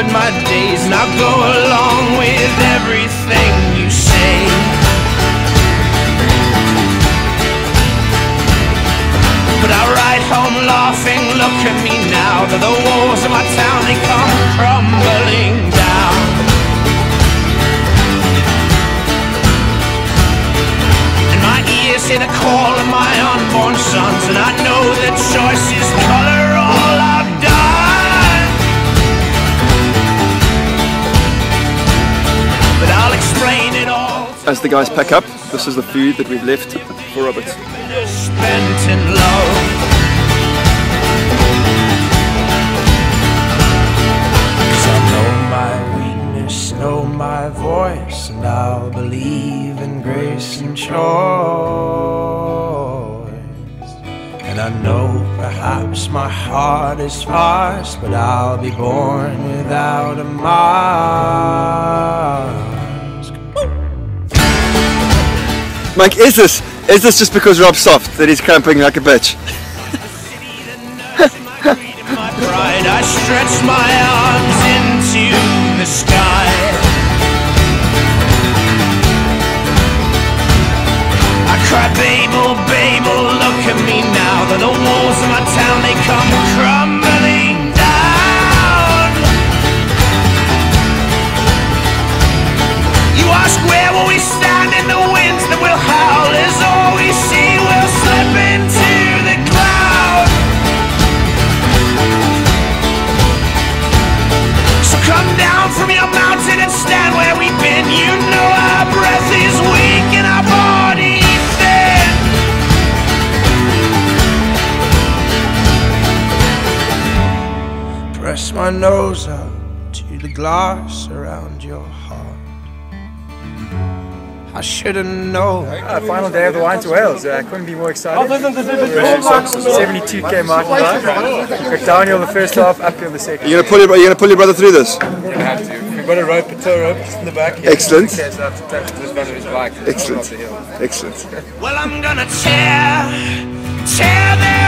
but my days now go along with everything you say. But I ride home laughing, look at me now, that the walls of my town, they come crumbling down. And my ears hear the call of my unborn sons, and I know that choice is As the guys pack up, this is the food that we've left for Robert. know my weakness, know my voice, and I'll believe in grace and choice. And I know perhaps my heart is but I'll be born without a. Mike, is this is this just because Rob's soft that he's cramping like a bitch? I stretch my arms into the sky. I cry, look at me now. The walls of my town they come crumbling down. You ask where will we stand Press my nose up to the glass around your heart. I should have known. Uh, final day of the Wine to Wales. Uh, couldn't be more excited. 72k mark. bike. Got downhill the first half, uphill the second. Are you gonna pull your, are gonna pull your brother through this? We're gonna have to. We've got a rope, a tow rope, just in the back. Here. Excellent. Okay, so I have to touch this front of his bike. Excellent. Up the hill. Excellent. Well, I'm gonna tear, tear